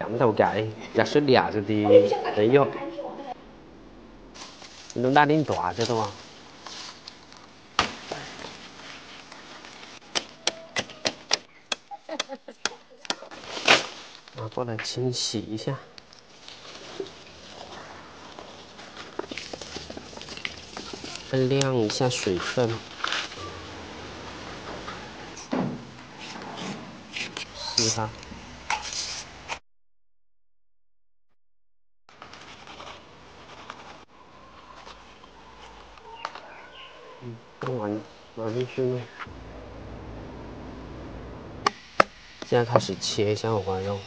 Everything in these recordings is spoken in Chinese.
咁头夾起，入雪料就啲，等用。你都拉链大嘅，对吧？拿过来清洗一下，再晾一下水分。试下。嗯，弄完拿进去。现在开始切一下五花肉。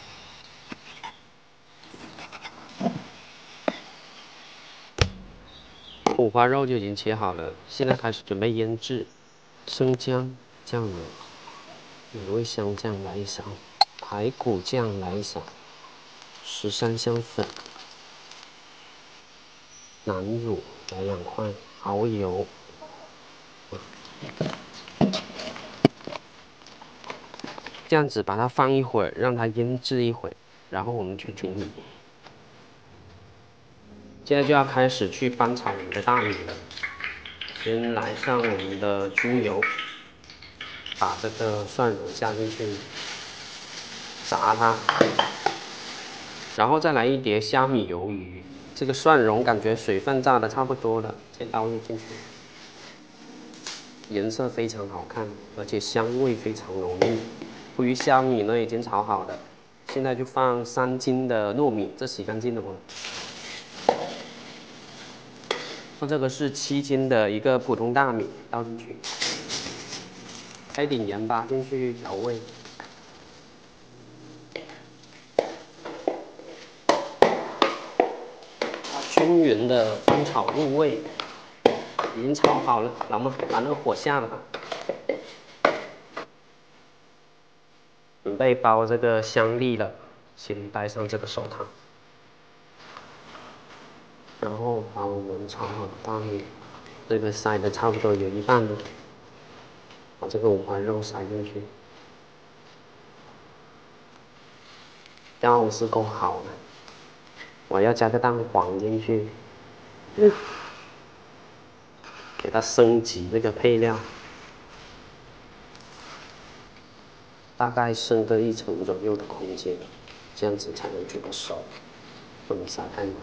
五花肉就已经切好了，现在开始准备腌制。生姜、酱油、美味香酱来一勺，排骨酱来一勺，十三香粉、南乳来两块，蚝油。这样子把它放一会儿，让它腌制一会儿，然后我们去煮米。现在就要开始去翻炒我们的大米了。先来上我们的猪油，把这个蒜蓉加进去，炸它。然后再来一碟虾米鱿鱼。这个蒜蓉感觉水分炸的差不多了，再倒入进去。颜色非常好看，而且香味非常浓郁。鱼虾米呢已经炒好了，现在就放三斤的糯米，这洗干净的吗？这个是七斤的一个普通大米，倒进去，加一点盐巴进去调味，均匀的翻炒入味，已经炒好了，老妈把那个火下了，备包这个香粒了，先戴上这个手套。然后把我们炒好的大米，这个塞的差不多有一半了，把这个五花肉塞进去，料是够好的，我要加个蛋黄进去，给它升级这个配料，大概升个一层左右的空间，这样子才能煮得熟，不能撒太满。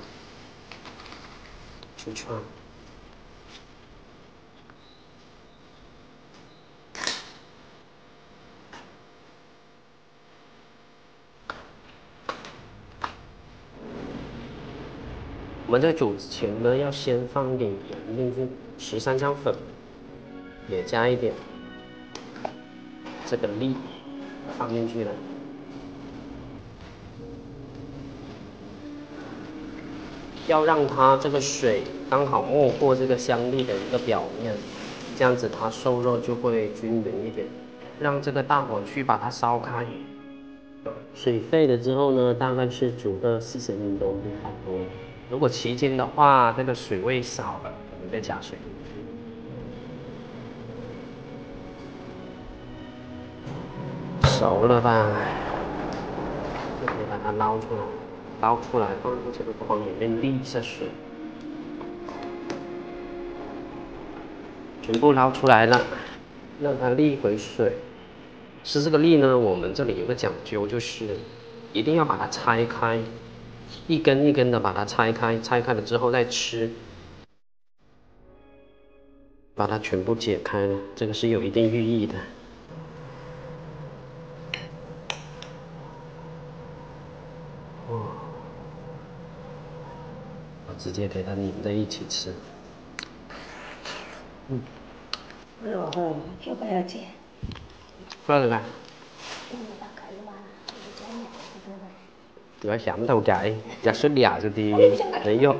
我们在煮之前呢，要先放点盐进去，十三香粉，也加一点这个粒放进去了。要让它这个水刚好没过这个香粒的一个表面，这样子它瘦肉就会均匀一点。让这个大火去把它烧开，水沸了之后呢，大概是煮个四十分钟就差不多。如果期间的话，这个水位少了，我们再加水。熟了吧？就可以把它捞出来。捞出来，放入这个筐里面沥一下水，全部捞出来了，让它沥回水。吃这个沥呢，我们这里有个讲究，就是一定要把它拆开，一根一根的把它拆开，拆开了之后再吃，把它全部解开了，这个是有一定寓意的。直接给它拧在一起吃。嗯，热乎，要不要钱？不要了吧。要想到解，要说俩就的，哎呦。